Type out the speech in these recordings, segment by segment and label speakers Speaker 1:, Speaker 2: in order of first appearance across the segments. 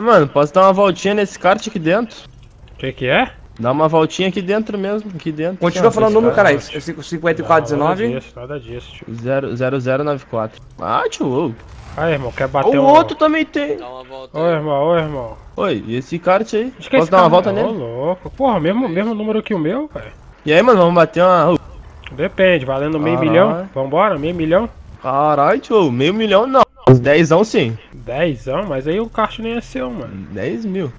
Speaker 1: É, mano, posso dar uma voltinha nesse kart aqui dentro?
Speaker 2: O que que é?
Speaker 1: Dá uma voltinha aqui dentro mesmo, aqui dentro.
Speaker 3: Continua falando o número,
Speaker 2: cara,
Speaker 3: caralho.
Speaker 2: não,
Speaker 3: 5419.
Speaker 2: Nada disso, nada disso, tio.
Speaker 1: 0094. Ah, tio.
Speaker 2: Aí, irmão, quer bater
Speaker 1: o
Speaker 2: um...
Speaker 1: outro também tem.
Speaker 4: Dá uma volta
Speaker 2: Ô, irmão, ô, irmão.
Speaker 1: Oi, e esse kart aí?
Speaker 2: Acho que é
Speaker 1: Posso dar uma volta
Speaker 2: Ô,
Speaker 1: nele?
Speaker 2: louco. Porra, mesmo, mesmo número que o meu, velho.
Speaker 1: E aí, mano, vamos bater uma.
Speaker 2: Depende, valendo meio
Speaker 1: Caralho.
Speaker 2: milhão. Vambora, meio milhão.
Speaker 1: Caralho, tio, meio milhão não. Uns dezão sim.
Speaker 2: Dezão, mas aí o kart nem é seu, mano.
Speaker 1: 10 mil.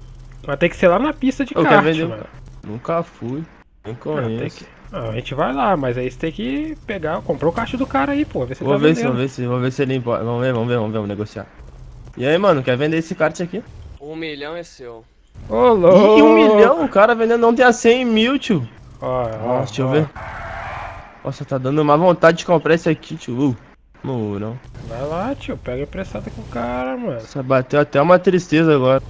Speaker 2: Vai ter que ser lá na pista de
Speaker 1: Eu quero
Speaker 2: kart,
Speaker 1: vender
Speaker 2: mano.
Speaker 1: Nunca fui. Nem conheço.
Speaker 2: que... Ah, a gente vai lá, mas aí você tem que pegar, comprou o kart do cara aí, pô. Vê se
Speaker 1: Vou
Speaker 2: tá
Speaker 1: ver se, vou ver se, vou ver se ele importa. Vamos ver, vamos ver, vamos ver, vamos negociar. E aí, mano, quer vender esse kart aqui?
Speaker 4: Um milhão é seu.
Speaker 2: Ô, louco.
Speaker 1: Ih, um milhão? O cara vendendo ontem a 100 mil, tio.
Speaker 2: Ó, ó,
Speaker 1: Nossa, deixa eu ver. Nossa, tá dando uma vontade de comprar esse aqui, tio. Não.
Speaker 2: Vai lá, tio, pega emprestado com o cara, mano.
Speaker 1: Nossa, bateu até uma tristeza agora.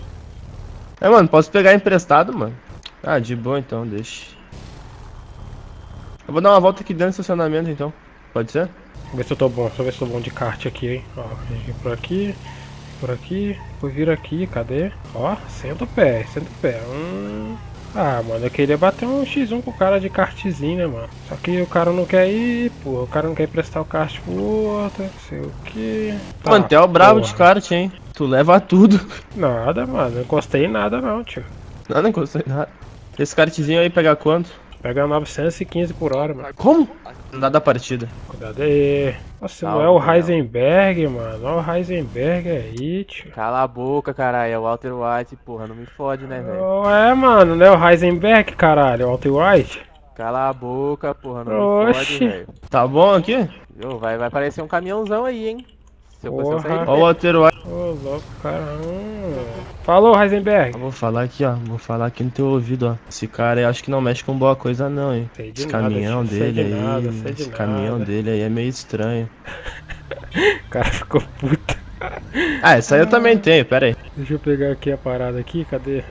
Speaker 1: É, mano, posso pegar emprestado, mano? Ah, de boa então, deixa. Eu vou dar uma volta aqui dentro do estacionamento então. Pode ser?
Speaker 2: Vamos ver se eu tô bom, deixa eu ver se eu tô bom de kart aqui, hein. Ó, por aqui, por aqui, depois vira aqui, cadê? Ó, senta o pé, senta o pé. Hum. Ah, mano, eu queria bater um X1 com o cara de kartzinho, né, mano? Só que o cara não quer ir, pô. O cara não quer emprestar o kart pro outro, não sei o que.
Speaker 1: mano, tu é o brabo de kart, hein? Tu leva tudo.
Speaker 2: Nada, mano, não encostei em nada não, tio.
Speaker 1: Não, não gostei nada. Esse kartzinho aí pegar quanto?
Speaker 2: Pega 915 por hora, mano.
Speaker 1: Como? Não da partida.
Speaker 2: Cuidado aí. Nossa, não
Speaker 3: Calma,
Speaker 2: é o. Heisenberg, mano. Olha o Heisenberg aí, tio.
Speaker 3: Cala a boca, caralho. É o Walter White, porra. Não me fode, né, velho?
Speaker 2: Oh, é, mano, não é o Heisenberg, caralho, é o Walter White.
Speaker 3: Cala a boca, porra. Não me
Speaker 2: Oxi.
Speaker 3: fode, velho.
Speaker 1: Tá bom aqui?
Speaker 3: Vai, vai aparecer um caminhãozão aí, hein? Se eu, se eu
Speaker 2: Porra.
Speaker 1: Ó o Walter White.
Speaker 2: Ô, louco, caramba. Falou, Heisenberg.
Speaker 1: Eu vou falar aqui, ó. Vou falar aqui no teu ouvido, ó. Esse cara aí acho que não mexe com boa coisa, não, hein.
Speaker 2: Sei de
Speaker 1: Esse
Speaker 2: nada,
Speaker 1: caminhão dele
Speaker 2: sei de
Speaker 1: aí.
Speaker 2: nada, sei de
Speaker 1: esse caminhão
Speaker 2: nada.
Speaker 1: dele aí é meio estranho.
Speaker 2: O cara ficou puto.
Speaker 1: Ah, essa aí eu também tenho, pera aí.
Speaker 2: Deixa eu pegar aqui a parada aqui, cadê?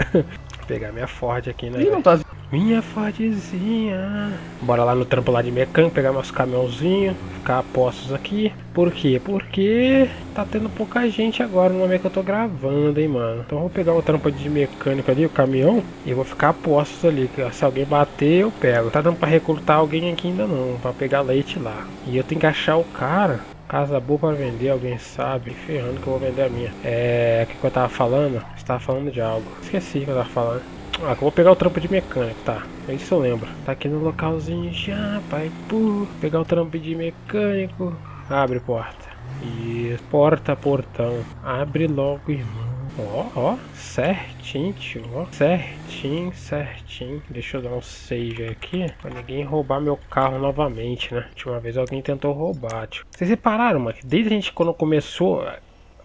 Speaker 2: pegar minha Ford aqui, né?
Speaker 1: Ih, não tá
Speaker 2: Minha Fordzinha. Bora lá no trampo lá de mecânico, pegar meus caminhãozinhos, ficar a postos aqui. Por quê? Porque tá tendo pouca gente agora no momento que eu tô gravando, hein, mano. Então eu vou pegar o trampo de mecânico ali, o caminhão, e vou ficar a postos ali. Se alguém bater, eu pego. Tá dando pra recrutar alguém aqui ainda não, pra pegar leite lá. E eu tenho que achar o cara. Casa boa pra vender, alguém sabe? Ferrando que eu vou vender a minha. É. O que, que eu tava falando? Você tava falando de algo. Esqueci o que eu tava falando. Ah, vou pegar o trampo de mecânico, tá? É isso eu lembro. Tá aqui no localzinho já, pai. Pô, pegar o trampo de mecânico. Abre porta. E porta, portão. Abre logo, irmão. Ó, ó, certinho, tio. Ó, certinho, certinho. Deixa eu dar um save aqui pra ninguém roubar meu carro novamente, né? Última vez alguém tentou roubar, tio. Vocês repararam, mano, desde a gente quando começou.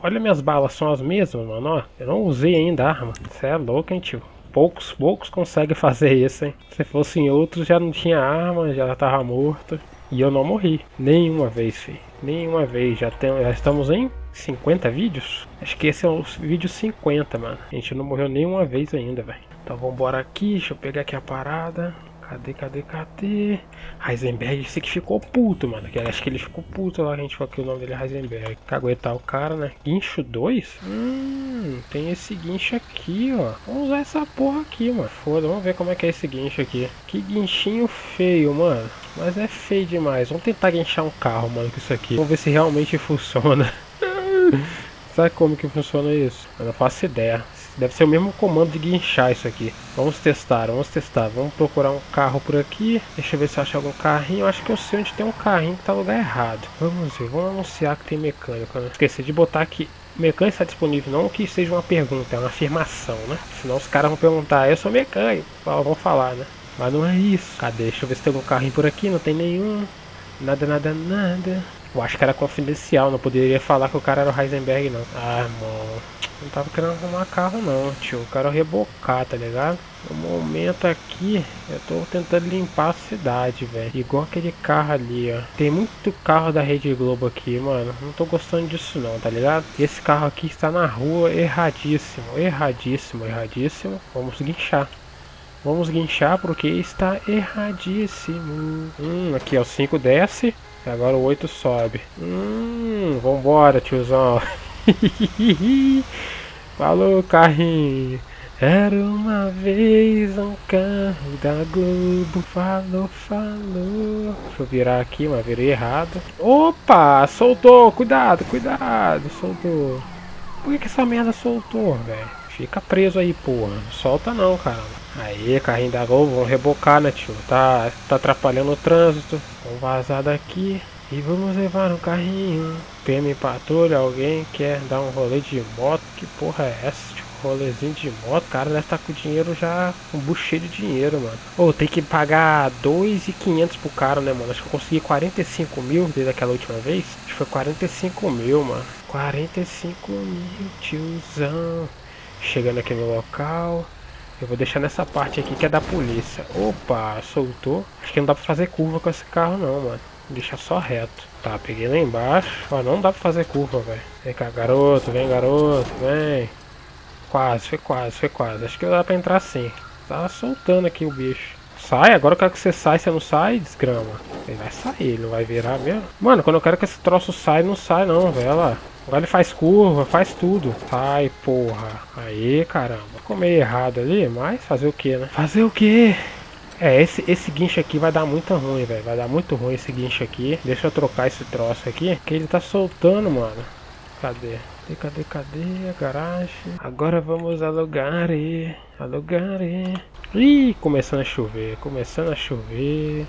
Speaker 2: Olha minhas balas, são as mesmas, mano. Ó, eu não usei ainda arma. Você é louco, hein, tio? Poucos, poucos conseguem fazer isso, hein? Se fossem outros, já não tinha arma, já tava morto. E eu não morri. Nenhuma vez, filho. Nenhuma vez. Já, tem, já estamos em 50 vídeos? Acho que esse é o vídeo 50, mano. A gente não morreu nenhuma vez ainda, velho. Então vambora aqui. Deixa eu pegar aqui a parada. Cadê, cadê, cadê? Heisenberg, esse que ficou puto, mano. Que Acho que ele ficou puto lá, a gente falou que o nome dele é Heisenberg. Caguetar o cara, né? Guincho 2? Hum, tem esse guincho aqui, ó. Vamos usar essa porra aqui, mano. Foda, vamos ver como é que é esse guincho aqui. Que guinchinho feio, mano. Mas é feio demais. Vamos tentar guinchar um carro, mano, com isso aqui. Vamos ver se realmente funciona. Sabe como que funciona isso? Eu não faço ideia. Deve ser o mesmo comando de guinchar isso aqui. Vamos testar, vamos testar. Vamos procurar um carro por aqui. Deixa eu ver se eu acho algum carrinho. Eu acho que eu sei onde tem um carrinho que tá no lugar errado. Vamos ver, vamos anunciar que tem mecânico, né? Esqueci de botar aqui. Mecânico está disponível, não que seja uma pergunta, é uma afirmação, né? Senão os caras vão perguntar, eu sou mecânico. Vão falar, né? Mas não é isso. Cadê? Deixa eu ver se tem algum carrinho por aqui. Não tem nenhum. Nada, nada, nada. Eu acho que era confidencial, não poderia falar que o cara era o Heisenberg, não. Ah, mano. Não tava querendo arrumar carro, não, tio. Eu quero rebocar, tá ligado? No momento aqui, eu tô tentando limpar a cidade, velho. Igual aquele carro ali, ó. Tem muito carro da Rede Globo aqui, mano. Não tô gostando disso, não, tá ligado? Esse carro aqui está na rua erradíssimo. Erradíssimo, erradíssimo. Vamos guinchar. Vamos guinchar porque está erradíssimo. Hum, aqui ó, o 5 desce. Agora o 8 sobe. Hum, vambora, tiozão. Falou, carrinho. Era uma vez um carro da Globo. Falou, falou. Deixa eu virar aqui, mas virei errado. Opa, soltou. Cuidado, cuidado. Soltou. Por que, que essa merda soltou, velho? Fica preso aí, porra. Solta não, cara. Aí, carrinho da Globo, vamos rebocar, né, tio? Tá, tá atrapalhando o trânsito. Vamos vazar daqui. E vamos levar um carrinho. PM patrulha, alguém quer dar um rolê de moto? Que porra é essa? Tipo, rolezinho de moto, cara deve estar tá com dinheiro já, um bucheio de dinheiro, mano. Ou oh, tem que pagar 2.500 pro cara, né, mano? Acho que eu consegui 45 mil desde aquela última vez. Acho que foi 45 mil, mano. 45 mil, tiozão. Chegando aqui no local. Eu vou deixar nessa parte aqui que é da polícia. Opa, soltou. Acho que não dá pra fazer curva com esse carro não, mano. Deixa só reto. Tá, peguei lá embaixo. Ó, não dá pra fazer curva, velho. Vem cá, garoto. Vem, garoto. Vem. Quase, foi quase, foi quase. Acho que dá pra entrar sim. Tá soltando aqui o bicho. Sai, agora eu quero que você sai, você não sai, desgrama. Ele vai sair, ele não vai virar mesmo. Mano, quando eu quero que esse troço saia, não sai não, velho. Agora ele faz curva, faz tudo. Sai, porra. Aí, caramba. Ficou meio errado ali, mas fazer o que, né? Fazer o que? É, esse, esse guincho aqui vai dar muito ruim, velho. Vai dar muito ruim esse guincho aqui. Deixa eu trocar esse troço aqui. Que ele tá soltando, mano. Cadê? Cadê, cadê, cadê a garagem? Agora vamos alugar e alugar e... Ih, começando a chover, começando a chover.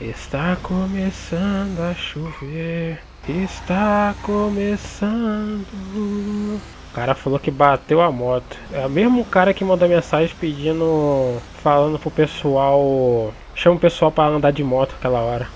Speaker 2: Está começando a chover. Está começando. O cara falou que bateu a moto. É o mesmo cara que mandou mensagem pedindo. Falando pro pessoal. Chama o pessoal para andar de moto aquela hora.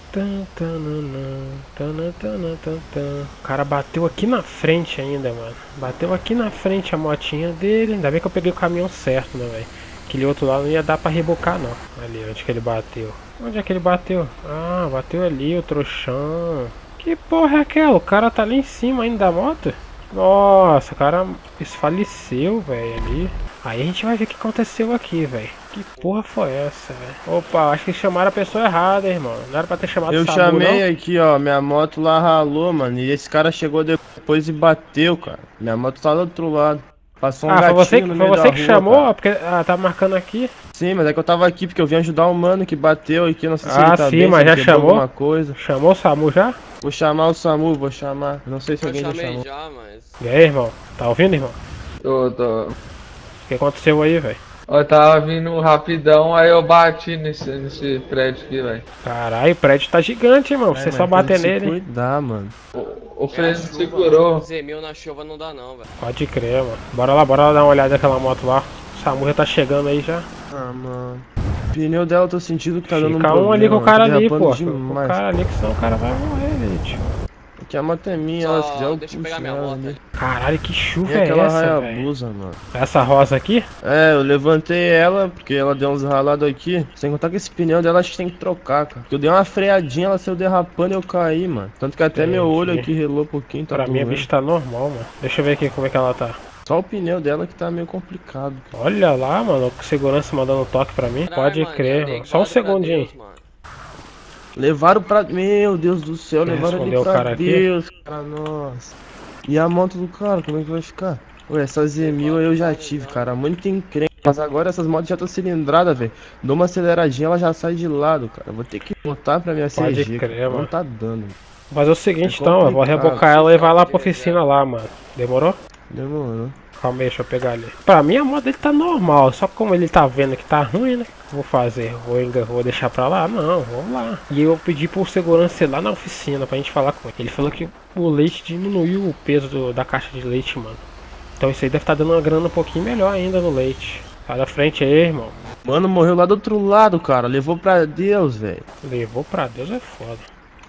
Speaker 2: O cara bateu aqui na frente ainda, mano. Bateu aqui na frente a motinha dele. Ainda bem que eu peguei o caminhão certo, né, velho? Aquele outro lado não ia dar pra rebocar, não. Ali, onde que ele bateu? Onde é que ele bateu? Ah, bateu ali, o trouxão. Que porra é aquela? O cara tá ali em cima ainda da moto? Nossa, o cara desfaleceu, velho, ali. Aí a gente vai ver o que aconteceu aqui, velho. Que porra foi essa, velho? Opa, acho que chamaram a pessoa errada, irmão. Não era pra ter chamado
Speaker 1: Eu Sabu, chamei não? aqui, ó. Minha moto lá ralou, mano. E esse cara chegou depois e bateu, cara. Minha moto tá do outro lado. Passou um
Speaker 2: ah, foi você, que, foi você que rua, chamou? Cara. Porque ah, tá marcando aqui.
Speaker 1: Sim, mas é que eu tava aqui porque eu vim ajudar o mano que bateu aqui, não sei se
Speaker 2: ah,
Speaker 1: ele tá
Speaker 2: sim,
Speaker 1: bem,
Speaker 2: mas já chamou? coisa. Chamou o SAMU já?
Speaker 1: Vou chamar o SAMU, vou chamar. Não sei se eu alguém já chamou.
Speaker 2: Já, mas... E aí, irmão? Tá ouvindo, irmão?
Speaker 4: Tô, tô. O
Speaker 2: que aconteceu aí, velho?
Speaker 4: Eu tava vindo rapidão, aí eu bati nesse, nesse prédio aqui, velho.
Speaker 2: Caralho, o prédio tá gigante, irmão. Você só bater nele.
Speaker 1: Cuidar, mano.
Speaker 4: O, o freio segurou.
Speaker 3: Zemil na chuva não dá não, velho.
Speaker 2: Pode crer, mano. Bora lá, bora lá dar uma olhada naquela moto lá. O Samu já tá chegando aí já.
Speaker 1: Ah, mano. O pneu dela eu tô sentindo que tá
Speaker 2: Fica
Speaker 1: dando um
Speaker 2: Fica
Speaker 1: um
Speaker 2: ali com o cara ali, pô. Demais. O cara ali que senão o cara vai morrer, tio.
Speaker 1: Que a moto é minha, Só... ela se der
Speaker 3: Deixa eu pegar minha moto ali.
Speaker 2: Caralho, que chuva é essa, velho? mano. Essa rosa aqui?
Speaker 1: É, eu levantei ela porque ela deu uns ralados aqui. Sem contar que esse pneu dela a gente tem que trocar, cara. Porque eu dei uma freadinha, ela saiu derrapando e eu caí, mano. Tanto que até Entendi. meu olho aqui relou um pouquinho.
Speaker 2: Tá pra mim a bicha tá normal, mano. Deixa eu ver aqui como é que ela tá.
Speaker 1: Só o pneu dela que tá meio complicado.
Speaker 2: Cara. Olha lá, mano, com segurança mandando toque pra mim. Pode crer, mano. Só um segundinho. Deus,
Speaker 1: Levaram pra. Meu Deus do céu, Quer levaram ele pra cara Deus, aqui? cara, nossa. E a moto do cara, como é que vai ficar? Ué, essa Z1000 eu já tive, cara, muito incrível. Mas agora essas motos já estão cilindradas, velho. Dou uma aceleradinha, ela já sai de lado, cara. Vou ter que botar pra minha Pode CG, crer, Não tá dando.
Speaker 2: Mas é o seguinte, é então, eu vou rebocar ela e vai lá pra oficina lá, mano. Demorou?
Speaker 1: Demorou.
Speaker 2: Calma aí, deixa eu pegar ali. Pra mim a moto dele tá normal, só que como ele tá vendo que tá ruim, né? Vou fazer, vou, vou deixar pra lá? Não, vamos lá. E eu pedi por segurança lá na oficina pra gente falar com ele. Ele falou que o leite diminuiu o peso do, da caixa de leite, mano. Então isso aí deve estar tá dando uma grana um pouquinho melhor ainda no leite. Sai da frente aí, irmão.
Speaker 1: Mano, morreu lá do outro lado, cara. Levou pra Deus, velho.
Speaker 2: Levou pra Deus é foda.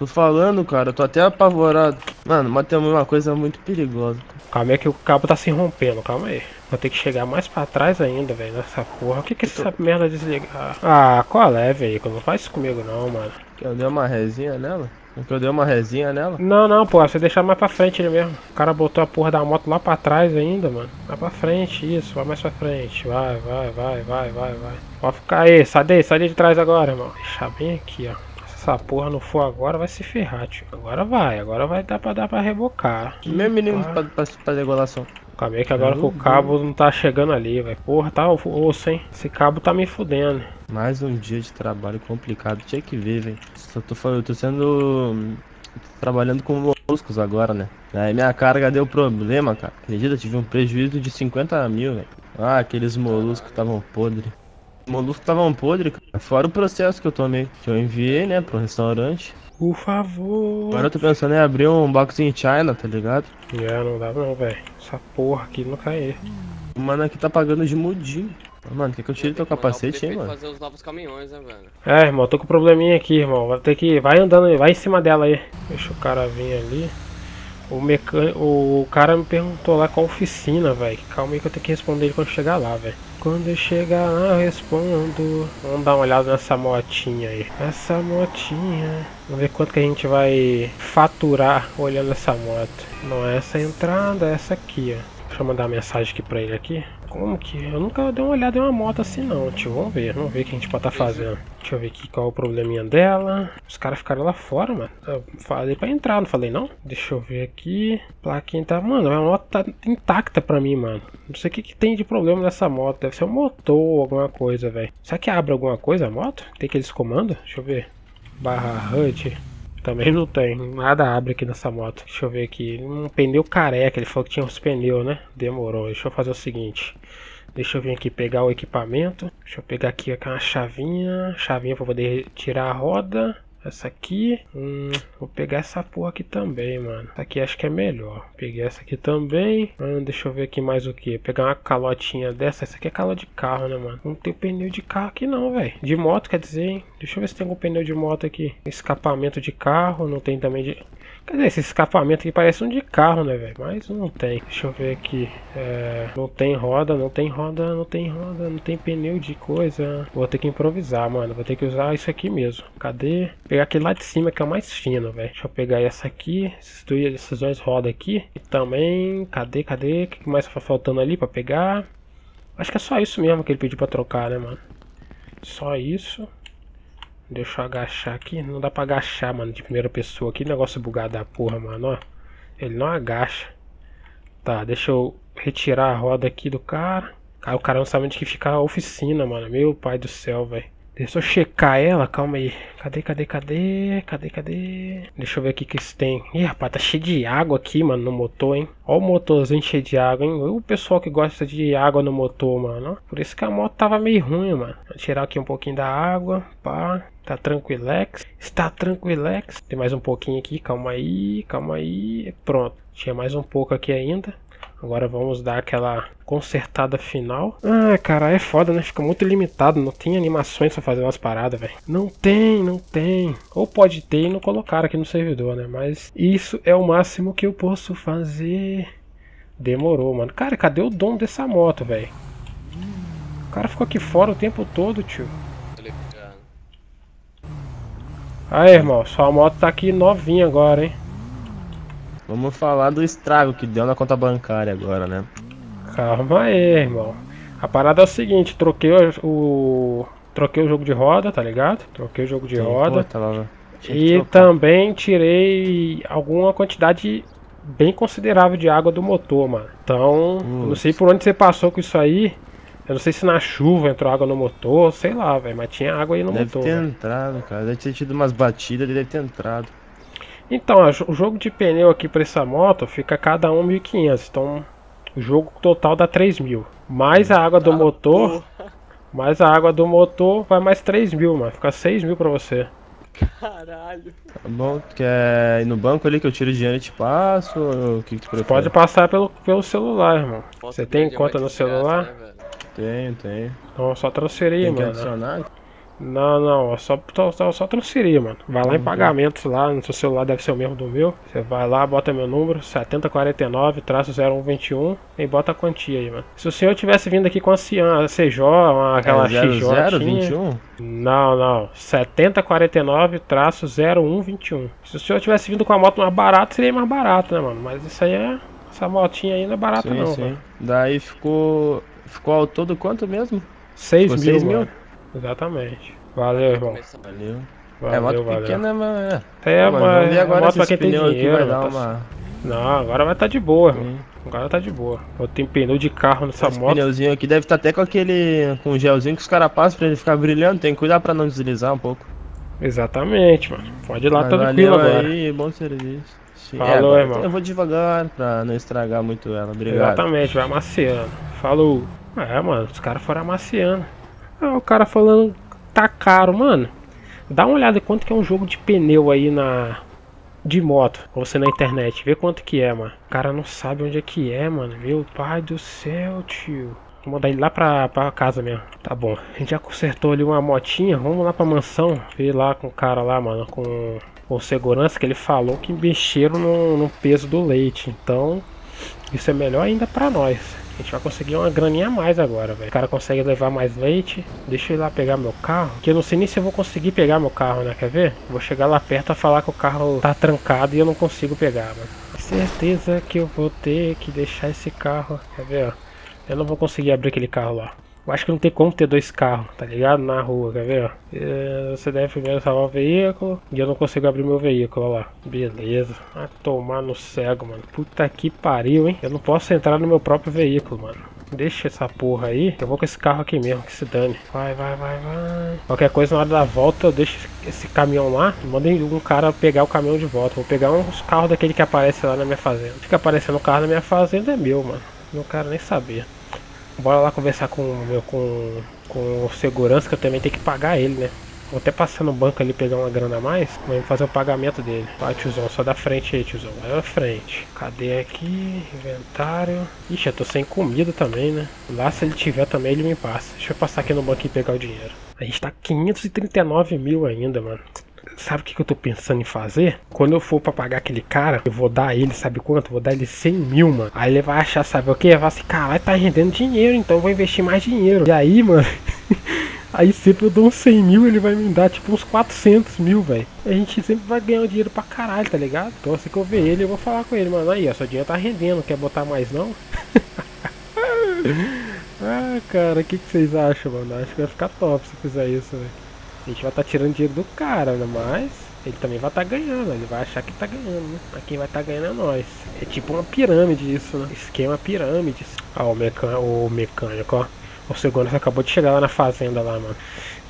Speaker 1: Tô falando, cara, eu tô até apavorado. Mano, mas tem uma coisa muito perigosa.
Speaker 2: Calma aí que o cabo tá se rompendo, calma aí. Vou ter que chegar mais pra trás ainda, velho, nessa porra. O que que é essa tô... merda desligar? Ah, qual é, veículo? Não faz isso comigo não, mano.
Speaker 1: Que eu dei uma resinha nela? Que eu dei uma resinha nela?
Speaker 2: Não, não, pô, você deixar mais pra frente ele mesmo. O cara botou a porra da moto lá pra trás ainda, mano. Vai pra frente, isso, vai mais pra frente. Vai, vai, vai, vai, vai, vai. Pode ficar aí, sai daí, sai daí de trás agora, irmão. Deixar bem aqui, ó essa porra não for agora, vai se ferrar, tio. Agora vai, agora vai dar pra dar pra rebocar.
Speaker 1: Meu menino pra, pra, regulação.
Speaker 2: Calma aí que agora que o cabo não tá chegando ali, velho. Porra, tá osso, hein? Esse cabo tá me fudendo.
Speaker 1: Mais um dia de trabalho complicado. Tinha que ver, velho. Só tô falando, eu tô sendo. Tô trabalhando com moluscos agora, né? Aí minha carga deu problema, cara. Acredita? Tive um prejuízo de 50 mil, velho. Ah, aqueles moluscos estavam podres. Moluscos estavam podres, cara. Fora o processo que eu tomei. Que eu enviei, né, pro restaurante.
Speaker 2: Por favor.
Speaker 1: Agora eu tô pensando em abrir um box em China, tá ligado?
Speaker 2: É, não dá não, velho. Essa porra aqui não cai.
Speaker 1: O mano aqui tá pagando de mudinho. Mano, quer que eu tire teu capacete, hein, mano?
Speaker 5: fazer os novos caminhões, né, velho?
Speaker 2: É, irmão, tô com um probleminha aqui, irmão. Vai ter que. Vai andando, vai em cima dela aí. Deixa o cara vir ali. O mecânico. O cara me perguntou lá qual oficina, velho. Calma aí que eu tenho que responder ele quando chegar lá, velho. Quando eu chegar lá, eu respondo. Vamos dar uma olhada nessa motinha aí. Essa motinha. Vamos ver quanto que a gente vai faturar olhando essa moto. Não é essa entrada, é essa aqui, ó. Deixa eu mandar uma mensagem aqui pra ele aqui. Como que? Eu nunca dei uma olhada em uma moto assim não, tio. Vamos ver, vamos ver o que a gente pode estar tá fazendo. Deixa eu ver aqui qual é o probleminha dela. Os caras ficaram lá fora, mano. Eu falei pra entrar, não falei não? Deixa eu ver aqui. Plaquinha tá. Mano, a moto tá intacta pra mim, mano. Não sei o que, que tem de problema nessa moto. Deve ser um motor ou alguma coisa, velho. Será que abre alguma coisa a moto? Tem aqueles comandos? Deixa eu ver. Barra HUD. Também não tem, nada abre aqui nessa moto. Deixa eu ver aqui, um pneu careca, ele falou que tinha uns pneus, né? Demorou, deixa eu fazer o seguinte. Deixa eu vir aqui pegar o equipamento. Deixa eu pegar aqui uma chavinha, chavinha para poder tirar a roda. Essa aqui, hum, vou pegar essa porra aqui também, mano. Essa aqui acho que é melhor. Peguei essa aqui também. Hum, deixa eu ver aqui mais o que. Pegar uma calotinha dessa. Essa aqui é calo de carro, né, mano? Não tem pneu de carro aqui não, velho. De moto, quer dizer, hein? Deixa eu ver se tem algum pneu de moto aqui. Escapamento de carro, não tem também de... Quer dizer, esse escapamento aqui parece um de carro, né, velho? Mas não tem. Deixa eu ver aqui. É... Não tem roda, não tem roda, não tem roda, não tem pneu de coisa. Vou ter que improvisar, mano. Vou ter que usar isso aqui mesmo. Cadê? Pegar aquele lá de cima que é o mais fino, velho. Deixa eu pegar essa aqui. Essas duas rodas aqui. E também... Cadê, cadê? O que mais tá faltando ali pra pegar? Acho que é só isso mesmo que ele pediu pra trocar, né, mano? Só isso. Deixa eu agachar aqui. Não dá pra agachar, mano, de primeira pessoa. Que negócio bugado da porra, mano, ó. Ele não agacha. Tá, deixa eu retirar a roda aqui do cara. Cara, o cara não sabe onde que fica a oficina, mano. Meu pai do céu, velho. Deixa eu checar ela, calma aí. Cadê, cadê, cadê? Cadê, cadê? Deixa eu ver aqui o que isso tem. Ih, rapaz, tá cheio de água aqui, mano, no motor, hein? Ó o motorzinho cheio de água, hein? O pessoal que gosta de água no motor, mano. Por isso que a moto tava meio ruim, mano. Vou tirar aqui um pouquinho da água, pá. Tá tranquilex. Está tranquilex. Tem mais um pouquinho aqui, calma aí, calma aí. Pronto. Tinha mais um pouco aqui ainda. Agora vamos dar aquela consertada final. Ah, cara, é foda, né? Fica muito limitado. Não tem animações pra fazer umas paradas, velho. Não tem, não tem. Ou pode ter e não colocar aqui no servidor, né? Mas isso é o máximo que eu posso fazer. Demorou, mano. Cara, cadê o dono dessa moto, velho? O cara ficou aqui fora o tempo todo, tio. Aí, irmão, sua moto tá aqui novinha agora, hein?
Speaker 1: Vamos falar do estrago que deu na conta bancária agora, né?
Speaker 2: Calma aí, irmão. A parada é o seguinte, troquei o, troquei o jogo de roda, tá ligado? Troquei o jogo de Sim, roda. Pô. E também tirei alguma quantidade bem considerável de água do motor, mano. Então, não sei por onde você passou com isso aí. Eu não sei se na chuva entrou água no motor, sei lá, velho. Mas tinha água aí no
Speaker 1: deve
Speaker 2: motor.
Speaker 1: Deve ter véio. entrado, cara. Deve ter tido umas batidas, deve ter entrado.
Speaker 2: Então, o jogo de pneu aqui para essa moto fica cada um 1.500. Então, o jogo total dá 3.000. Mais a água do ah, motor. Porra. Mais a água do motor vai mais 3.000, mano. Fica 6.000 pra você.
Speaker 5: Caralho.
Speaker 1: Tá bom, quer ir no banco ali que eu tiro dinheiro e te passo? O que, que tu
Speaker 2: Pode passar pelo, pelo celular, irmão. Você tem conta no celular? Graça, né,
Speaker 1: tenho, tenho.
Speaker 2: Então só transferir,
Speaker 1: tem
Speaker 2: mano.
Speaker 1: adicionar?
Speaker 2: Não, não, é só, só, só transferir, mano. Vai lá em uhum. pagamentos lá, no seu celular deve ser o mesmo do meu. Você vai lá, bota meu número, 7049-0121 e bota a quantia aí, mano. Se o senhor tivesse vindo aqui com a Cian, a CJ, uma, aquela é, XJ.
Speaker 1: 021?
Speaker 2: Não, não. 7049-0121. Se o senhor tivesse vindo com a moto mais barata, seria mais barato, né, mano? Mas isso aí é. Essa motinha aí não é barata,
Speaker 1: sim,
Speaker 2: não.
Speaker 1: Sim. Mano. Daí ficou. Ficou ao todo quanto mesmo?
Speaker 2: 6 mil. 6 mil? Exatamente. Valeu, irmão.
Speaker 1: Valeu. Valeu, é, moto
Speaker 2: valeu.
Speaker 1: pequena, mas
Speaker 2: é. É, mas,
Speaker 1: vamos ver agora
Speaker 2: moto tem dinheiro.
Speaker 1: Aqui vai dar tá... uma...
Speaker 2: Não, agora vai estar tá de boa, irmão. Agora tá de boa. Eu tenho pneu de carro nessa Esse moto.
Speaker 1: pneuzinho aqui deve estar tá até com aquele. com gelzinho que os caras passam pra ele ficar brilhando. Tem que cuidar pra não deslizar um pouco.
Speaker 2: Exatamente, mano. Pode ir lá Mas tranquilo agora.
Speaker 1: aí, bom serviço.
Speaker 2: Sim, Falou, é, irmão.
Speaker 1: Eu vou devagar pra não estragar muito ela. Obrigado.
Speaker 2: Exatamente, vai amaciando. Falou. É, mano, os caras foram amaciando. Ah, o cara falando tá caro, mano. Dá uma olhada quanto que é um jogo de pneu aí na de moto, você na internet, vê quanto que é, mano. O cara não sabe onde é que é, mano. Meu pai do céu, tio. Vou mandar ele lá pra, pra casa mesmo. Tá bom. A gente já consertou ali uma motinha. Vamos lá pra mansão. Ver lá com o cara lá, mano. Com, com segurança que ele falou que mexeram no, no peso do leite. Então, isso é melhor ainda pra nós. A gente vai conseguir uma graninha a mais agora, velho. O cara consegue levar mais leite. Deixa eu ir lá pegar meu carro. Que eu não sei nem se eu vou conseguir pegar meu carro, né? Quer ver? Vou chegar lá perto a falar que o carro tá trancado e eu não consigo pegar, mano. Certeza que eu vou ter que deixar esse carro. Quer ver, ó? Eu não vou conseguir abrir aquele carro lá. Eu acho que não tem como ter dois carros, tá ligado? Na rua, quer ver? É, você deve primeiro salvar o veículo e eu não consigo abrir meu veículo, lá. Beleza. Vai tomar no cego, mano. Puta que pariu, hein? Eu não posso entrar no meu próprio veículo, mano. Deixa essa porra aí. Eu vou com esse carro aqui mesmo, que se dane. Vai, vai, vai, vai. Qualquer coisa na hora da volta eu deixo esse caminhão lá. Mandem um cara pegar o caminhão de volta. Vou pegar uns carros daquele que aparece lá na minha fazenda. Fica aparecendo o carro na minha fazenda é meu, mano. Não quero nem saber. Bora lá conversar com o meu com, com o segurança que eu também tenho que pagar ele, né? Vou até passar no banco ali pegar uma grana a mais. Vamos fazer o pagamento dele. Vai, tiozão, só da frente aí, tiozão. Vai da frente. Cadê aqui? Inventário. Ixi, eu tô sem comida também, né? Lá se ele tiver também, ele me passa. Deixa eu passar aqui no banco e pegar o dinheiro. A gente tá 539 mil ainda, mano sabe o que, que eu tô pensando em fazer? Quando eu for pra pagar aquele cara, eu vou dar ele, sabe quanto? vou dar ele 100 mil, mano. Aí ele vai achar, sabe o que? Vai assim, caralho, tá rendendo dinheiro, então eu vou investir mais dinheiro. E aí, mano. Aí sempre eu dou uns 100 mil, ele vai me dar tipo uns 400 mil, velho. A gente sempre vai ganhar dinheiro pra caralho, tá ligado? Então assim que eu ver ele, eu vou falar com ele, mano. Aí, ó, seu dinheiro tá rendendo, quer botar mais não? ah, cara, o que, que vocês acham, mano? Acho que vai ficar top se fizer isso, velho. A gente vai estar tá tirando dinheiro do cara, né? Mas ele também vai estar tá ganhando, ele vai achar que tá ganhando, né? Mas quem vai estar tá ganhando é nós. É tipo uma pirâmide isso, né? Esquema pirâmide. Ó, o, mecan o mecânico, ó. O segundo acabou de chegar lá na fazenda lá, mano.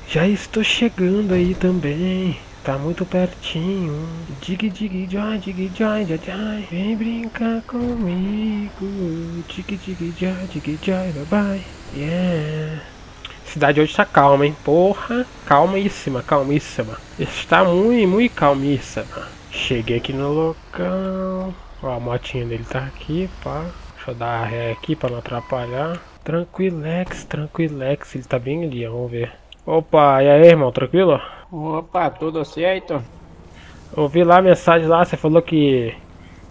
Speaker 2: Já estou chegando aí também. Tá muito pertinho. Dig, dig, joy, dig, joy, joy, joy. Vem brincar comigo. Dig, dig, joy, dig, joy, bye bye. Yeah cidade hoje está calma, hein? Porra, calmíssima, calmíssima. Está muito, muito calmíssima. Cheguei aqui no local. Ó, a motinha dele tá aqui, pá. Deixa eu dar a ré aqui pra não atrapalhar. Tranquilex, tranquilex. Ele tá bem ali, ó, vamos ver. Opa, e aí, irmão, tranquilo?
Speaker 6: Opa, tudo certo?
Speaker 2: Ouvi lá a mensagem lá, você falou que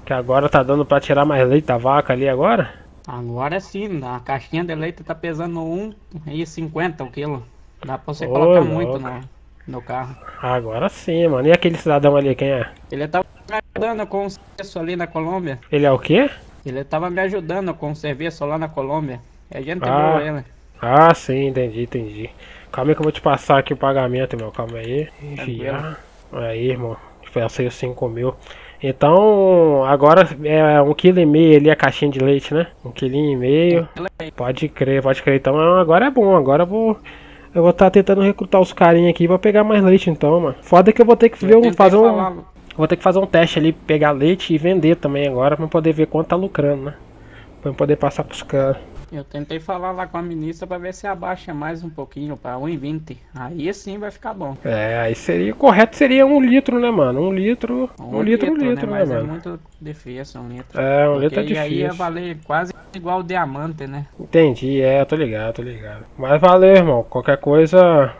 Speaker 2: que agora tá dando pra tirar mais leite da vaca ali agora?
Speaker 6: Agora sim, a caixinha de leite tá pesando 1,50 o quilo. Dá pra você Ô, colocar muito no, no carro.
Speaker 2: Agora sim, mano. E aquele cidadão ali, quem é?
Speaker 6: Ele tava me ajudando com o serviço ali na Colômbia.
Speaker 2: Ele é o quê?
Speaker 6: Ele tava me ajudando com o serviço lá na Colômbia. É gente ah. boa ele.
Speaker 2: Ah, sim, entendi, entendi. Calma aí que eu vou te passar aqui o pagamento, meu. Calma aí. Enviar. Aí, irmão. Foi os 5 mil. Então, agora é um quilo e meio ali a caixinha de leite, né? Um quilinho e meio. Pode crer, pode crer. Então agora é bom, agora eu vou. Eu vou estar tá tentando recrutar os carinha aqui pra pegar mais leite então, mano. Foda que eu vou ter que ver um, fazer um. Vou ter que fazer um teste ali, pegar leite e vender também agora pra poder ver quanto tá lucrando, né? Pra poder passar pros caras.
Speaker 6: Eu tentei falar lá com a ministra para ver se abaixa mais um pouquinho para 1,20. Aí sim vai ficar bom.
Speaker 2: É, aí seria correto seria um litro, né, mano? Um litro, um, um litro, litro, um litro, né,
Speaker 6: né,
Speaker 2: mano?
Speaker 6: É muito difícil um litro.
Speaker 2: É, um litro é difícil.
Speaker 6: aí ia valer quase igual o diamante, né?
Speaker 2: Entendi, é, tô ligado, tô ligado. Mas valeu, irmão. Qualquer coisa,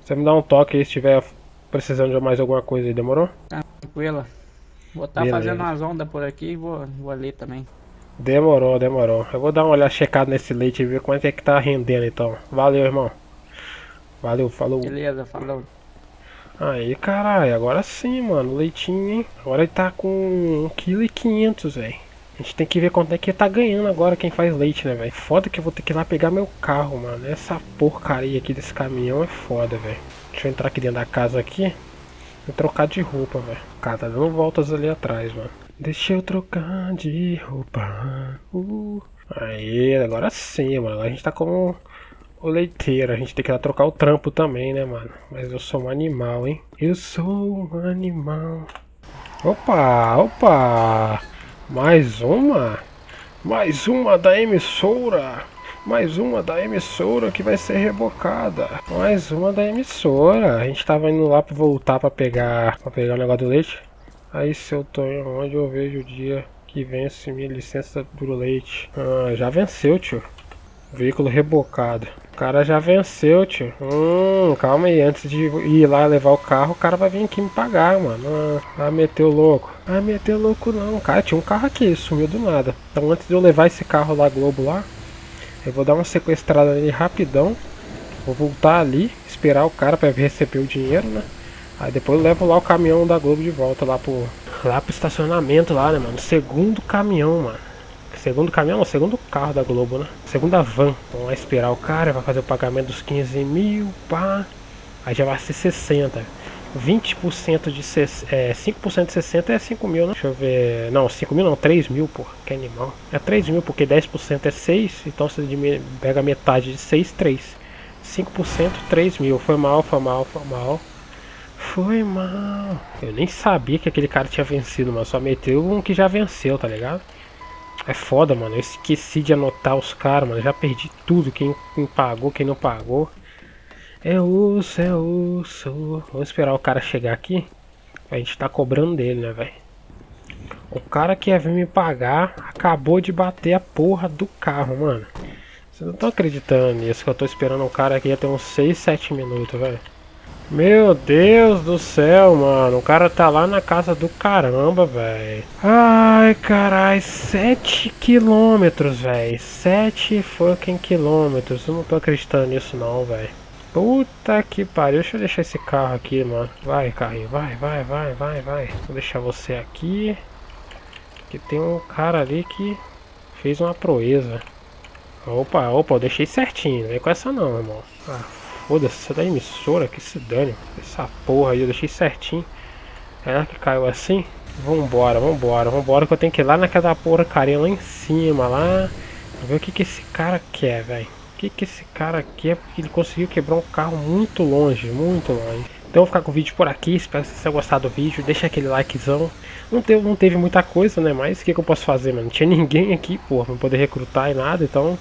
Speaker 2: você me dá um toque aí se tiver precisando de mais alguma coisa aí, demorou?
Speaker 6: Tranquilo. Vou estar tá fazendo umas ondas por aqui e vou, vou ali também.
Speaker 2: Demorou, demorou. Eu vou dar uma olhada checada nesse leite e ver quanto é que tá rendendo então. Valeu, irmão. Valeu, falou.
Speaker 6: Beleza, falou.
Speaker 2: Aí, caralho, agora sim, mano. Leitinho, hein? Agora ele tá com 1,5 kg, velho. A gente tem que ver quanto é que ele tá ganhando agora quem faz leite, né, velho? Foda que eu vou ter que ir lá pegar meu carro, mano. Essa porcaria aqui desse caminhão é foda, velho. Deixa eu entrar aqui dentro da casa aqui e trocar de roupa, velho. O cara tá dando voltas ali atrás, mano. Deixa eu trocar de roupa. Uh. Aí, agora sim, mano. A gente tá como o leiteiro. A gente tem que ir lá trocar o trampo também, né, mano? Mas eu sou um animal, hein? Eu sou um animal. Opa, opa! Mais uma? Mais uma da emissora! Mais uma da emissora que vai ser rebocada. Mais uma da emissora. A gente tava indo lá pra voltar pra pegar, pra pegar o negócio do leite. Aí, seu Tonho, onde eu vejo o dia que vence minha licença do leite? Ah, já venceu, tio. Veículo rebocado. O cara já venceu, tio. Hum, calma aí. Antes de ir lá levar o carro, o cara vai vir aqui me pagar, mano. Ah, vai meter o louco. Vai meter o louco não. Cara, tinha um carro aqui, sumiu do nada. Então antes de eu levar esse carro lá, Globo, lá, eu vou dar uma sequestrada nele rapidão. Vou voltar ali, esperar o cara para receber o dinheiro, né? Aí depois levo lá o caminhão da Globo de volta lá pro, lá pro estacionamento lá, né, mano? Segundo caminhão, mano. Segundo caminhão, não, segundo carro da Globo, né? Segunda van. Vamos lá esperar o cara, vai fazer o pagamento dos 15 mil, pá. Aí já vai ser 60. 20% de é, 5% de 60 é 5 mil, né? Deixa eu ver. Não, 5 mil não, 3 mil, pô. Que animal. É 3 mil, porque 10% é 6. Então você pega metade de 6, 3. 5%, 3 mil. Foi mal, foi mal, foi mal. Foi mal. Eu nem sabia que aquele cara tinha vencido, mas só meteu um que já venceu, tá ligado? É foda, mano. Eu esqueci de anotar os caras, mano. Eu já perdi tudo. Quem, quem pagou, quem não pagou. É osso, é osso. Vamos esperar o cara chegar aqui. A gente tá cobrando dele, né, velho? O cara que ia vir me pagar acabou de bater a porra do carro, mano. Vocês não estão acreditando nisso, que eu tô esperando o cara aqui até uns 6, 7 minutos, velho. Meu Deus do céu, mano. O cara tá lá na casa do caramba, velho. Ai, carai. 7 quilômetros, velho. 7 fucking quilômetros. Eu não tô acreditando nisso, não, velho. Puta que pariu. Deixa eu deixar esse carro aqui, mano. Vai, carrinho. Vai, vai, vai, vai, vai. Vou deixar você aqui. Que tem um cara ali que fez uma proeza. Opa, opa, eu deixei certinho. Vem com essa não, irmão. Ah, Foda-se, você é da emissora, que se dane. Essa porra aí, eu deixei certinho. É que caiu assim? Vambora, vambora, vambora que eu tenho que ir lá naquela porra carinha lá em cima, lá. Ver o que que esse cara quer, velho. O que que esse cara quer, porque ele conseguiu quebrar um carro muito longe, muito longe. Então vou ficar com o vídeo por aqui, espero que vocês tenham gostado do vídeo, deixa aquele likezão. Não teve, não teve muita coisa, né, mas o que, que eu posso fazer, mano? Não tinha ninguém aqui, porra, pra poder recrutar e nada, então...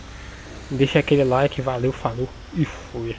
Speaker 2: Deixa aquele like, valeu, falou e fui.